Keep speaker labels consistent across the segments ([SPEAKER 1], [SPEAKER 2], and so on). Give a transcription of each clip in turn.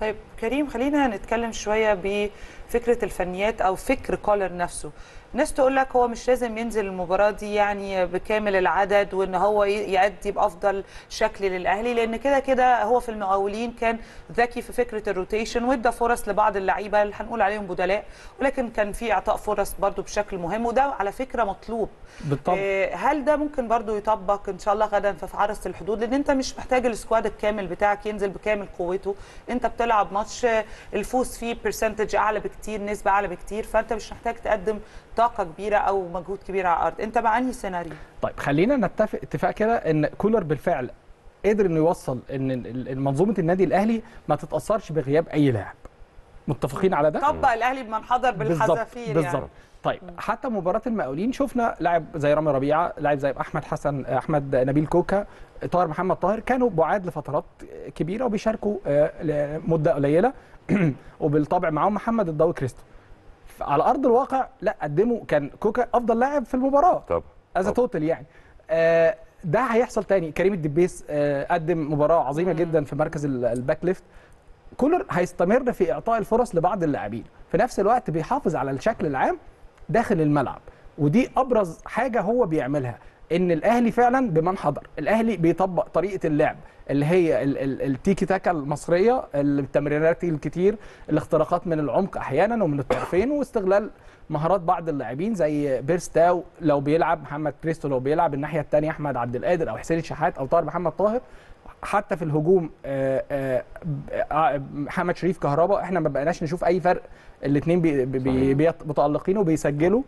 [SPEAKER 1] طيب كريم خلينا نتكلم شوية بفكرة الفنيات أو فكر كولر نفسه. ناس تقول لك هو مش لازم ينزل المباراة دي يعني بكامل العدد وإن هو يأدي بأفضل شكل للأهلي لأن كده كده هو في المقاولين كان ذكي في فكرة الروتيشن وإدى فرص لبعض اللعيبة اللي هنقول عليهم بدلاء ولكن كان في إعطاء فرص برضو بشكل مهم وده على فكرة مطلوب.
[SPEAKER 2] بالطبع.
[SPEAKER 1] آه، هل ده ممكن برضو يطبق إن شاء الله غدا في حرس الحدود؟ لأن أنت مش محتاج ال squad الكامل بتاعك ينزل بكامل قوته أنت بتلعب ماتش آه، الفوز فيه percentage أعلى بكتير نسبة أعلى بكتير فأنت مش محتاج تقدم طاقة كبيرة أو مجهود كبير على الأرض. أنت مع أنهي سيناريو؟
[SPEAKER 2] طيب خلينا نتفق اتفاق كده إن كولر بالفعل قدر إنه يوصل إن منظومة النادي الأهلي ما تتأثرش بغياب أي لاعب. متفقين على ده؟
[SPEAKER 1] طبق الأهلي بمن حضر
[SPEAKER 2] بالظبط
[SPEAKER 1] بالحذافير
[SPEAKER 2] بالظبط.
[SPEAKER 1] يعني
[SPEAKER 2] طيب حتى مباراة المقاولين شفنا لاعب زي رامي ربيعة لاعب زي أحمد حسن أحمد نبيل كوكا طاهر محمد طاهر كانوا بعاد لفترات كبيرة وبيشاركوا آه، لمدة قليلة. وبالطبع معاهم محمد الضوي كريستو. على أرض الواقع لا قدموا كان كوكا أفضل لاعب في المباراة.
[SPEAKER 3] طب as.
[SPEAKER 2] total يعني. آه، ده هيحصل تاني. كريم الدبيس آه، قدم مباراة عظيمة جدا في مركز ال- ال back left. كولر هيستمر في إعطاء الفرص لبعض اللاعبين. في نفس الوقت بيحافظ على الشكل العام داخل الملعب. ودي أبرز حاجة هو بيعملها. إن الأهلي فعلا بمن حضر. الأهلي بيطبق طريقة اللعب اللي هي ال- ال- التيكي تاكا المصرية التمريرات الكتير الاختراقات من العمق أحيانا ومن الطرفين واستغلال مهارات بعض اللاعبين زي بيرسي تاو لو بيلعب محمد كريستو لو بيلعب الناحية الثانية أحمد عبد القادر أو حسين الشحات أو طاهر محمد طاهر. حتى في الهجوم آه، آه، آه، محمد شريف كهربا إحنا ما بقناش نشوف أي فرق الاثنين بي بي بي متألقين وبيسجلوا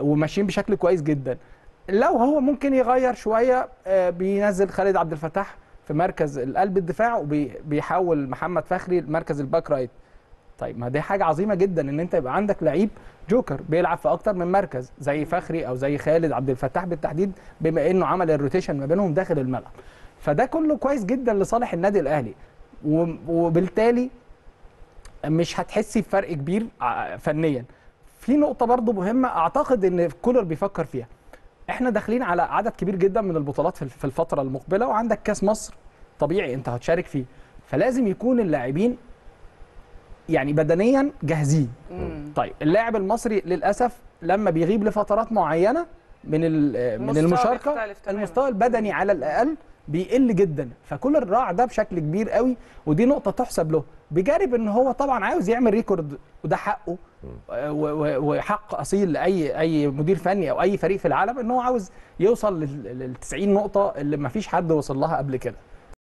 [SPEAKER 2] وماشيين بشكل كويس جدا. لو هو ممكن يغير شوية آه، بينزل خالد عبد الفتاح في مركز القلب الدفاع وبيحول محمد فخري لمركز ال back right. طيب ما دي حاجة عظيمة جدا إن أنت يبقى عندك لعيب جوكر بيلعب في أكتر من مركز زي فخري أو زي خالد عبد الفتاح بالتحديد بما إنه عمل ال rotation ما بينهم داخل الملعب. فده كله كويس جدا لصالح النادي الأهلي. وبالتالي مش هتحسي بفرق كبير ع- فنيا. في نقطة برضو مهمة أعتقد إن كولر بيفكر فيها. إحنا داخلين على عدد كبير جدا من البطولات في الفترة المقبلة وعندك كاس مصر طبيعي انت هتشارك فيه فلازم يكون اللاعبين يعني بدنيا جاهزين. طيب اللاعب المصري للأسف لما بيغيب لفترات معينة من من
[SPEAKER 1] المشاركة.
[SPEAKER 2] المستوى البدني على الأقل بيقل جدا فكولر راعى ده بشكل كبير قوي ودي نقطة تحسب له بجانب إن هو طبعا عاوز يعمل ريكورد وده حقه وحق أصيل لأي أي مدير فني أو أي فريق في العالم إن هو عاوز يوصل لل 90 نقطة اللي ما فيش حد وصل لها قبل كده.